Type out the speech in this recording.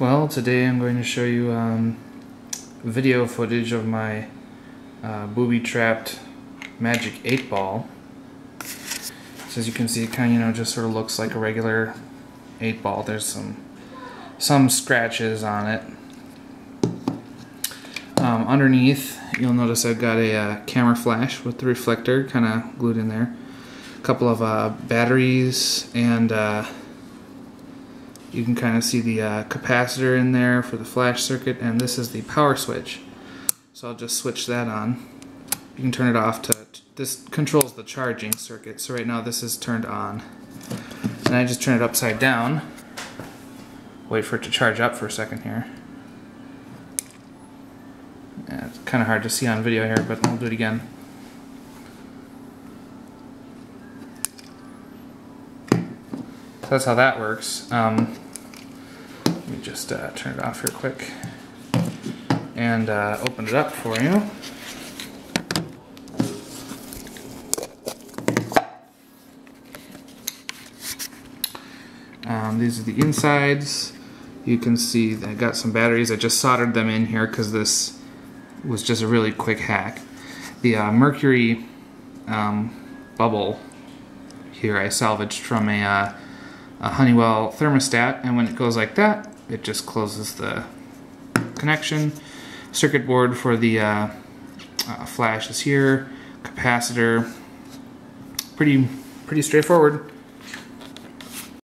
Well, today I'm going to show you um, video footage of my uh, booby-trapped Magic 8 Ball. So as you can see, it kind of, you know, just sort of looks like a regular 8 Ball. There's some some scratches on it. Um, underneath, you'll notice I've got a uh, camera flash with the reflector kind of glued in there. A couple of uh, batteries and uh, you can kind of see the uh, capacitor in there for the flash circuit and this is the power switch. So I'll just switch that on. You can turn it off to this controls the charging circuit so right now this is turned on. And I just turn it upside down. Wait for it to charge up for a second here. Yeah, it's kind of hard to see on video here but I'll do it again that's how that works. Um, let me just uh, turn it off here quick and uh, open it up for you. Um, these are the insides. You can see I got some batteries. I just soldered them in here because this was just a really quick hack. The uh, mercury um, bubble here I salvaged from a uh, a Honeywell thermostat and when it goes like that it just closes the connection. Circuit board for the uh, uh, flash is here, capacitor, pretty pretty straightforward.